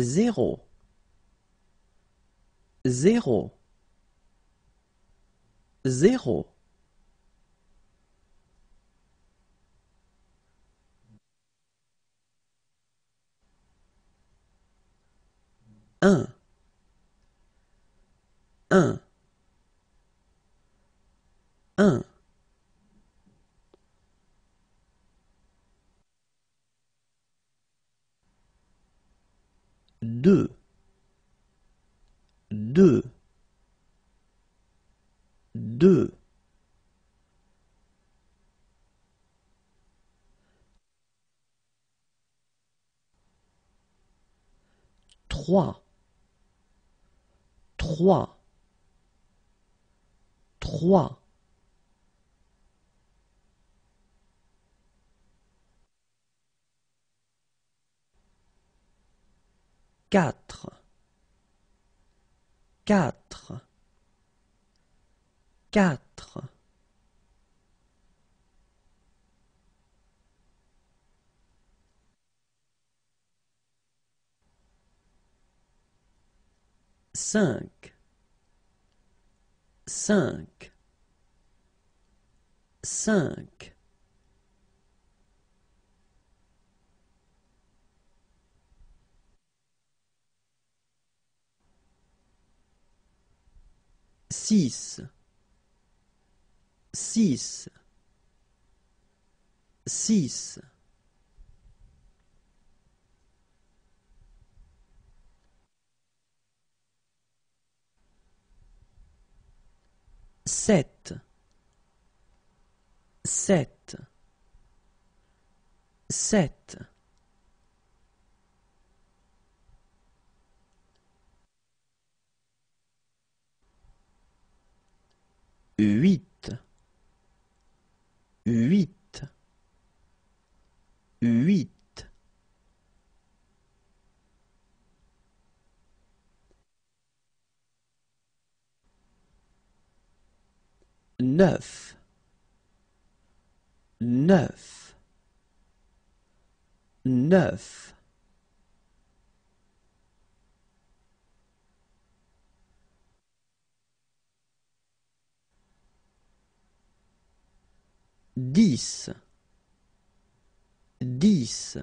zéro, zéro, zéro. Un, un, un. Deux, deux, deux. Trois, trois, trois. Quatre, quatre, quatre. Cinq, cinq, cinq. Six, six, six. Sept, sept, sept. Huit, huit, huit. Neuf, neuf, neuf. Dix, dix,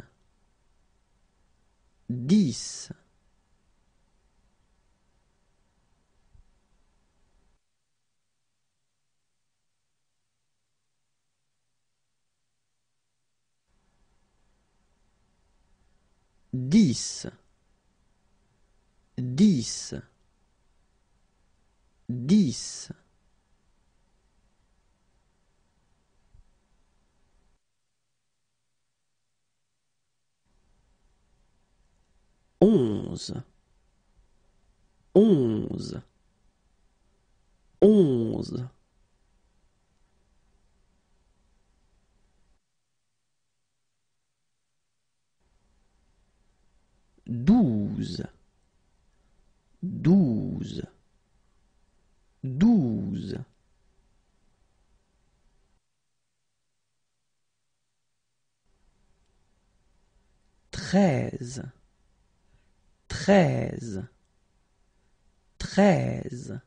dix. Dix, dix, dix. Onze, onze, onze. douze, douze, douze. Treize, treize, treize.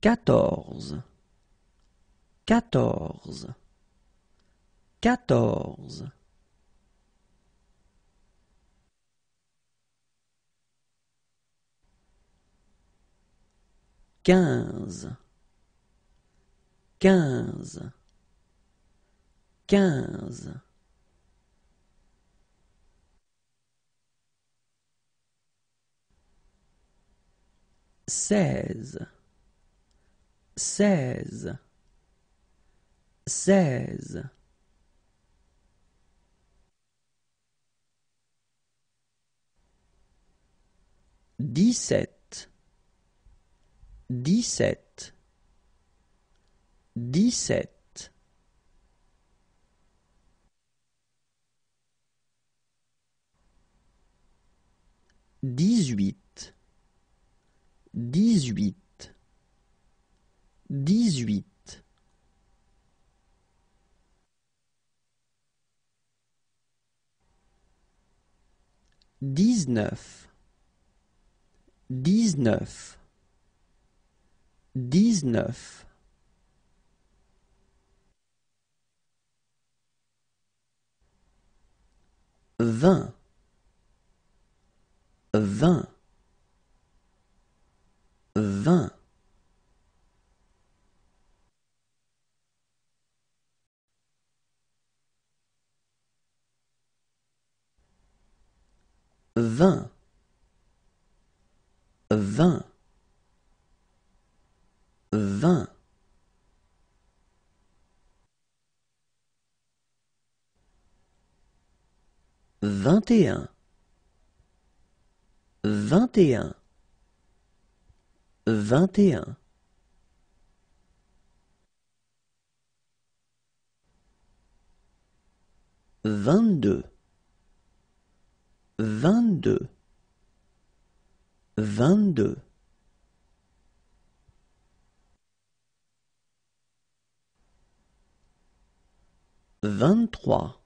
Quatorze, quatorze, quatorze. Quinze, quinze quinze. Seize, seize, seize. Dix-sept, dix-sept, dix-sept. dix-huit, dix-huit, dix-huit. Dix-neuf, dix-neuf, dix-neuf. Vingt vingt, vingt. vingt, vingt, vingt. Vingt et un, vingt et un, vingt et un. Vingt-deux, vingt-deux, vingt-deux. Vingt-trois,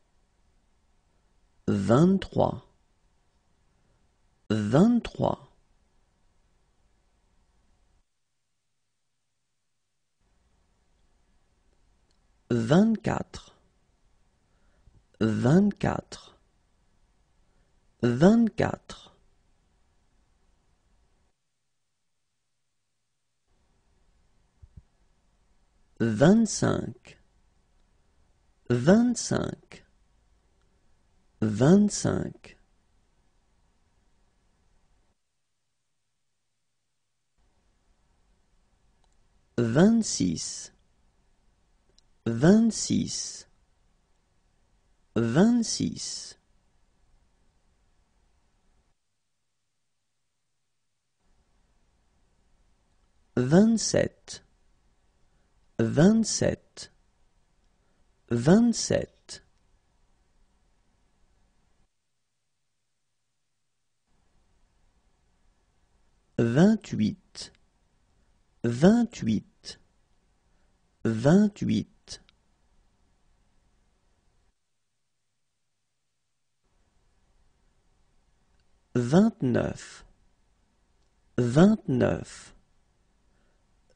vingt-trois, vingt-trois. Vingt-quatre, vingt-quatre, vingt-quatre. Vingt-cinq, vingt-cinq, vingt-cinq. Vingt-six, vingt-six, vingt-six. Vingt-sept, vingt-sept, vingt-sept. Vingt-huit, vingt-huit, vingt-huit. Vingt-neuf, vingt-neuf,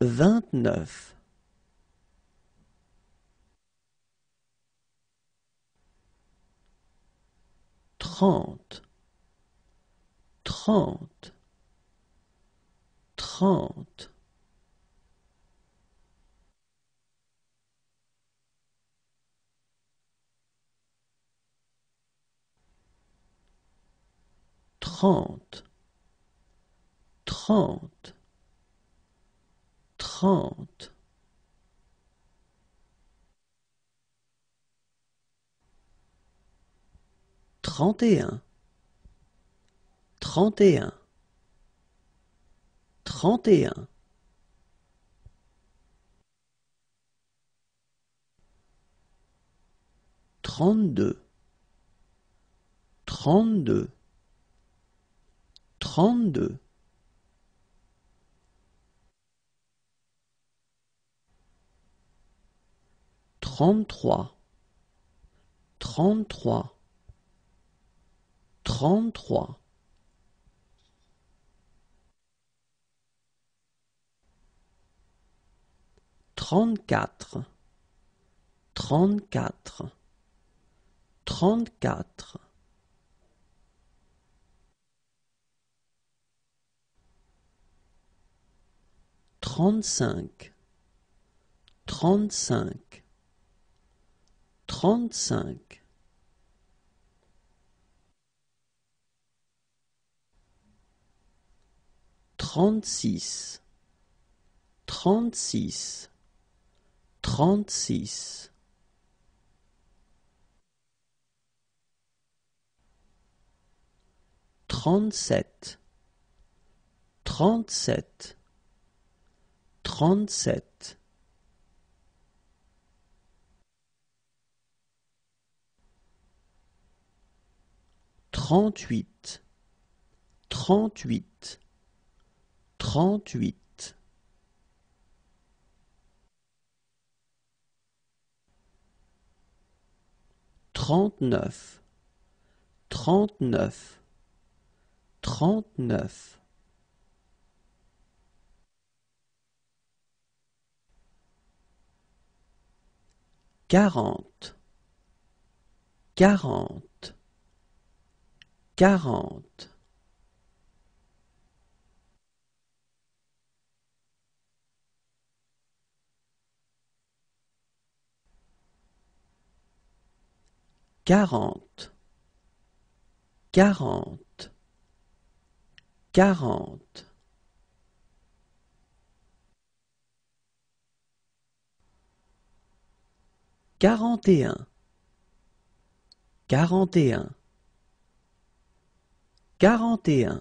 vingt-neuf. Trente, trente, trente. Trente, trente, trente. Trente et un, trente et un, trente et un. Trente-deux, trente-deux, trente-deux. Trente-trois, trente-trois, trente-trois. Trente-quatre, trente-quatre, trente-quatre. Trente-cinq, trente-cinq, trente-cinq. Trente-six, trente-six, trente-six. Trente-sept, trente-sept, trente-sept. Trente-huit, trente-huit, trente-huit. Trente-neuf, trente-neuf, trente-neuf, quarante, quarante, quarante. quarante, quarante, quarante. Quarante et un, quarante et un, quarante et un.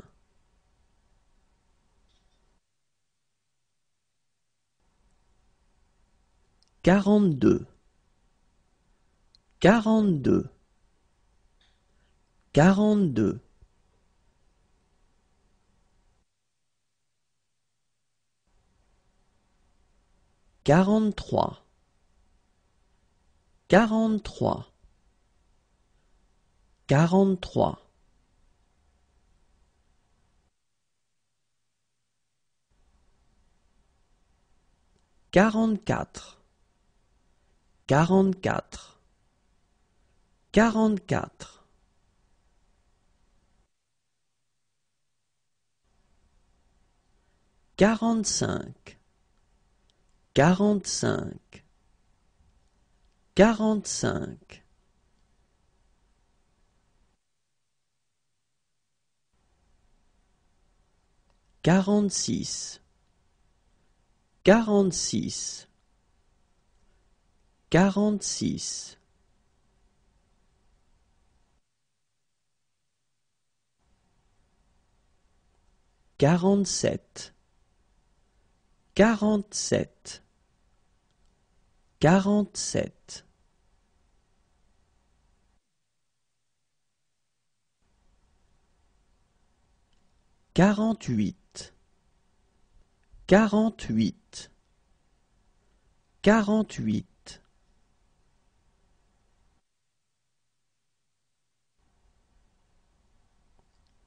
Quarante-deux, quarante-deux, quarante-deux. Quarante-trois, quarante-trois, quarante-trois. Quarante-quatre, quarante-quatre, quarante-quatre. Quarante-cinq, quarante-cinq, quarante-cinq. Quarante-six, quarante-six, quarante-six. Quarante-sept, quarante-sept, quarante-sept. Quarante-huit, quarante-huit, quarante-huit.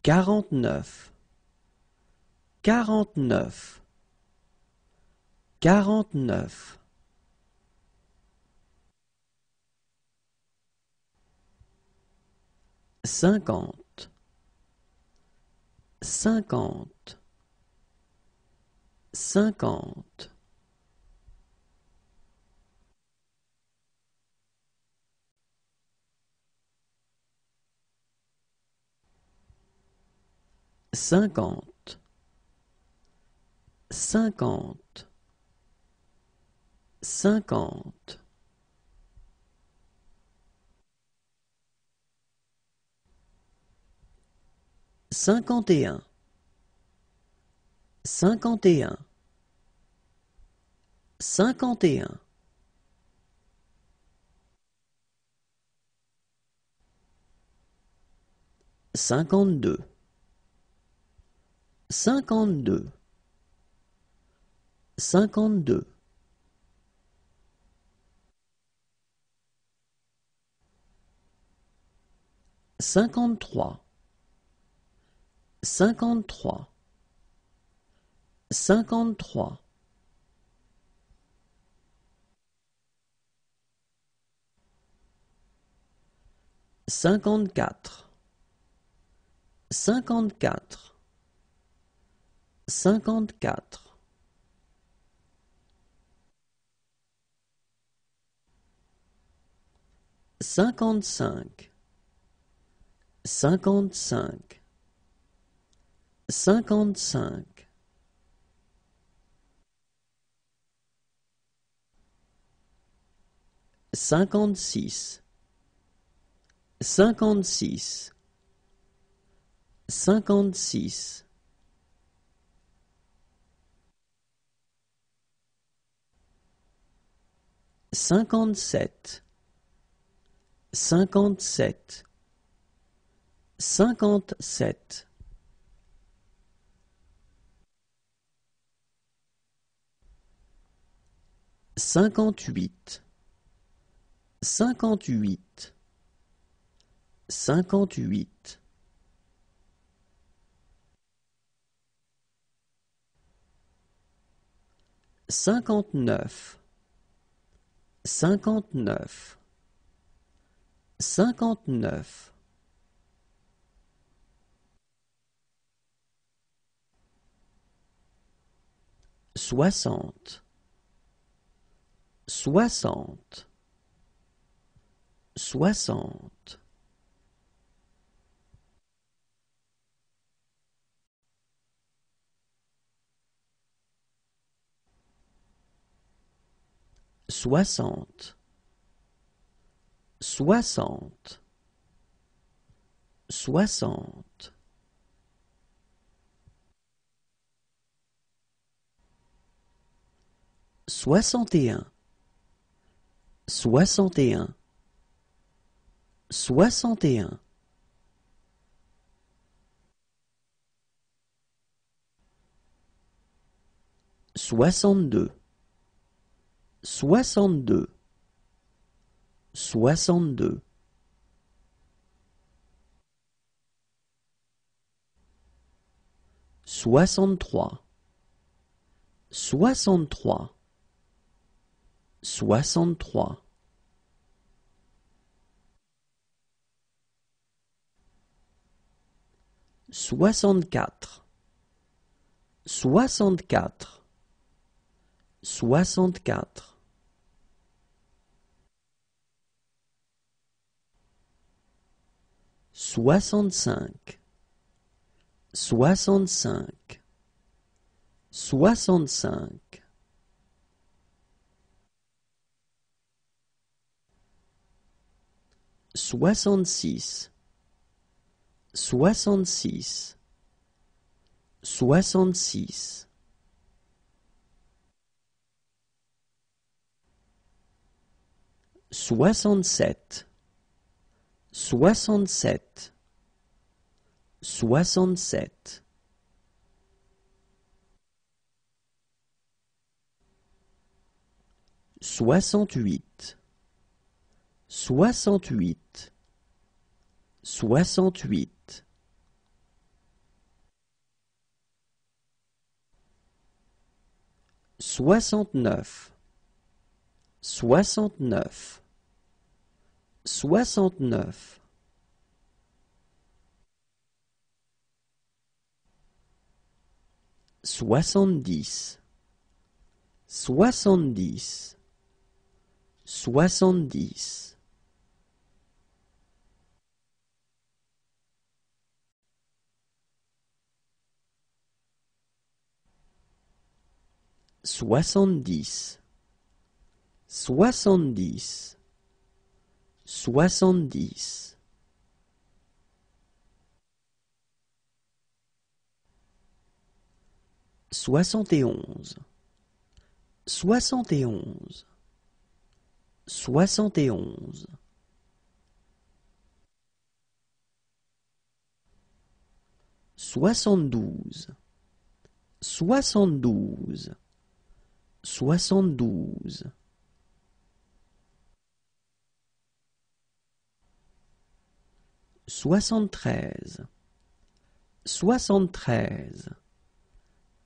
Quarante-neuf, quarante-neuf, quarante-neuf. Cinquante, cinquante, cinquante. Cinquante, cinquante, cinquante. Cinquante et un, cinquante et un, cinquante et un. Cinquante-deux, cinquante-deux, cinquante-deux. Cinquante-trois, cinquante-trois, cinquante-trois. Cinquante-quatre, cinquante-quatre, cinquante-quatre. Cinquante-cinq, cinquante-cinq, cinquante-cinq. Cinquante-six, cinquante-six, cinquante-six. Cinquante-sept, cinquante-sept, cinquante-sept. Cinquante-huit, cinquante-huit, cinquante-huit. Cinquante-neuf, cinquante-neuf, cinquante-neuf. Soixante, soixante, soixante. soixante, soixante, soixante. Soixante et un, soixante et un, soixante et un. Soixante-deux, soixante-deux, soixante-deux. Soixante-trois, soixante-trois, soixante-trois. Soixante-quatre, soixante-quatre, soixante-quatre. Soixante-cinq, soixante-cinq, soixante-cinq. Soixante-six, soixante-six, soixante-six. Soixante-sept, soixante-sept, soixante-sept. Soixante-huit, soixante-huit, soixante-huit. Soixante-neuf, soixante-neuf, soixante-neuf. Soixante-dix, soixante-dix, soixante-dix. Soixante-dix, soixante-dix, soixante-dix. Soixante et onze, soixante et onze, soixante et onze. Soixante-douze, soixante-douze, soixante-douze. Soixante-treize, soixante-treize,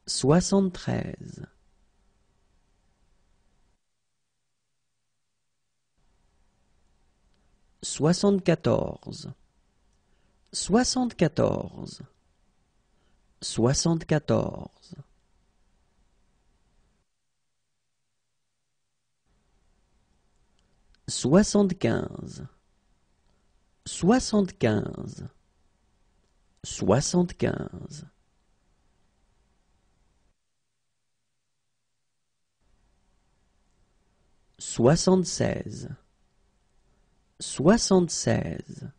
soixante-treize. Soixante-quatorze, soixante-quatorze, soixante-quatorze. Soixante-quinze, soixante-quinze, soixante-quinze. Soixante-seize, soixante-seize,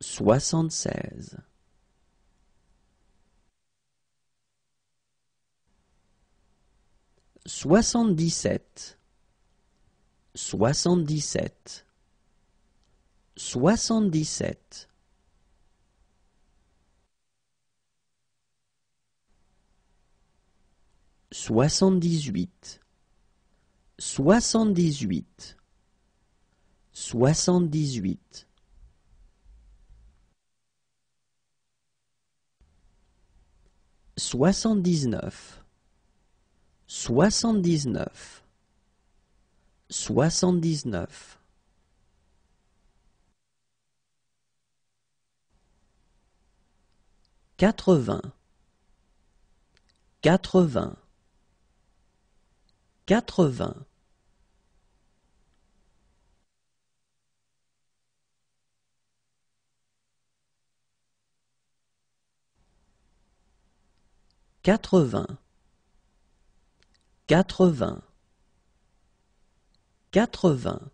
soixante-seize. Soixante-dix-sept, soixante-dix-sept, soixante-dix-sept. Soixante-dix-huit, soixante-dix-huit, soixante-dix-huit. Soixante-dix-neuf, soixante-dix-neuf, soixante-dix-neuf, quatre-vingts, quatre-vingts, quatre-vingts, quatre-vingts, quatre-vingts, quatre-vingts,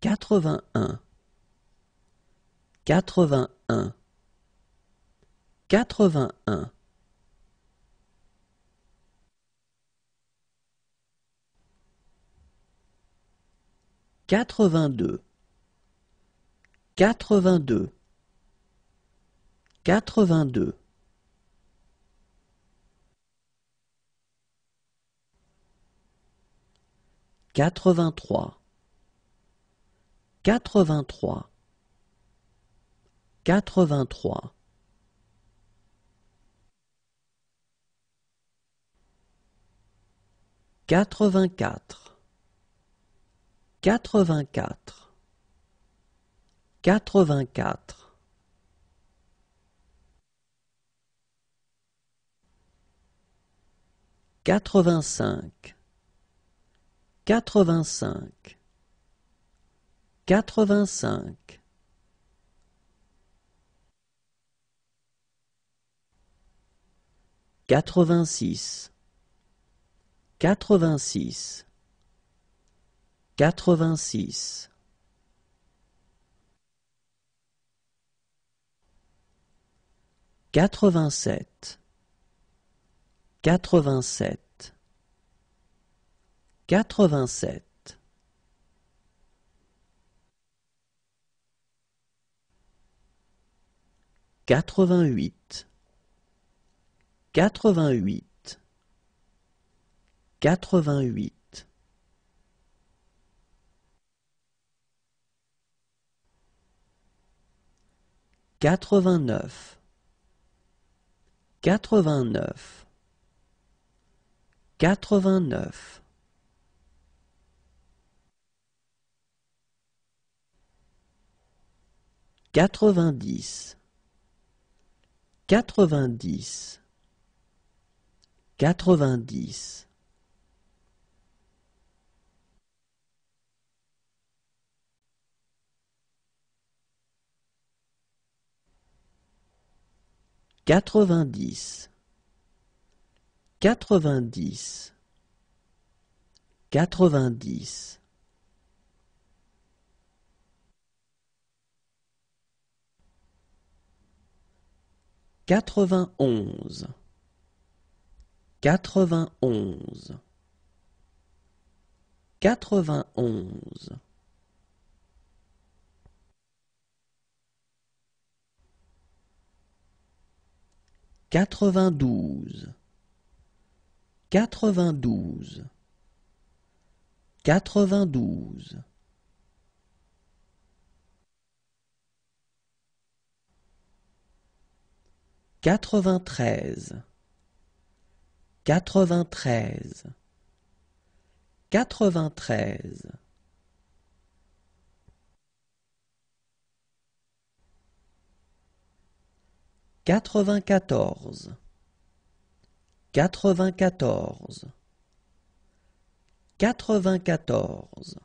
quatre-vingt-un, quatre-vingt-un, quatre-vingt-un, quatre-vingt-deux, quatre-vingt-deux, quatre-vingt-deux, quatre-vingt-trois, quatre-vingt-trois, quatre-vingt-trois, quatre-vingt-quatre, quatre-vingt-quatre, quatre-vingt-quatre, quatre-vingt-cinq, quatre-vingt-cinq, quatre-vingt-cinq, quatre-vingt-six, quatre-vingt-six, quatre-vingt-six, quatre-vingt-sept, quatre-vingt-sept, quatre-vingt-sept, quatre-vingt-huit, quatre-vingt-huit, quatre-vingt-huit, quatre-vingt-neuf, quatre-vingt-neuf, quatre-vingt-neuf, quatre-vingt-dix, quatre-vingt-dix, quatre-vingt-dix, quatre-vingt-dix, quatre-vingt-dix, quatre-vingt-dix, quatre-vingt-onze, quatre-vingt-onze, quatre-vingt-onze, quatre-vingt-douze, quatre-vingt-douze, quatre-vingt-douze, quatre-vingt-treize, quatre-vingt-treize, quatre-vingt-treize, quatre-vingt-quatorze, quatre-vingt-quatorze, quatre-vingt-quatorze,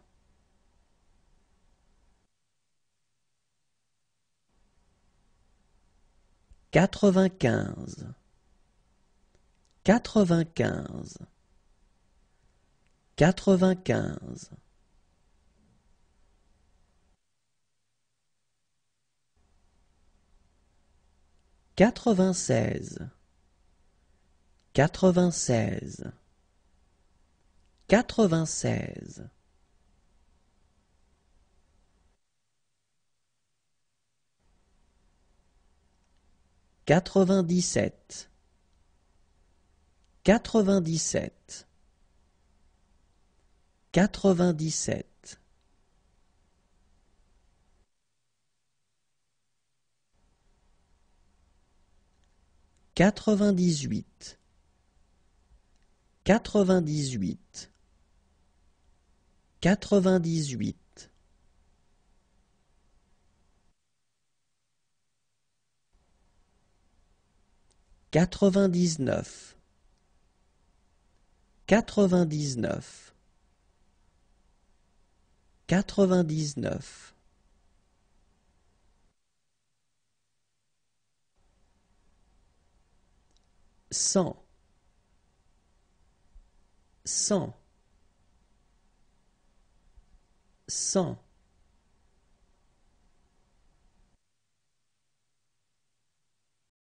quatre-vingt-quinze, quatre-vingt-quinze, quatre-vingt-quinze, quatre-vingt-seize, quatre-vingt-seize, quatre-vingt-seize, quatre-vingt-dix-sept, quatre-vingt-dix-sept, quatre-vingt-dix-sept, quatre-vingt-dix-huit, quatre-vingt-dix-huit, quatre-vingt-dix-huit, quatre-vingt-dix-neuf, quatre-vingt-dix-neuf, quatre-vingt-dix-neuf, cent, cent, cent,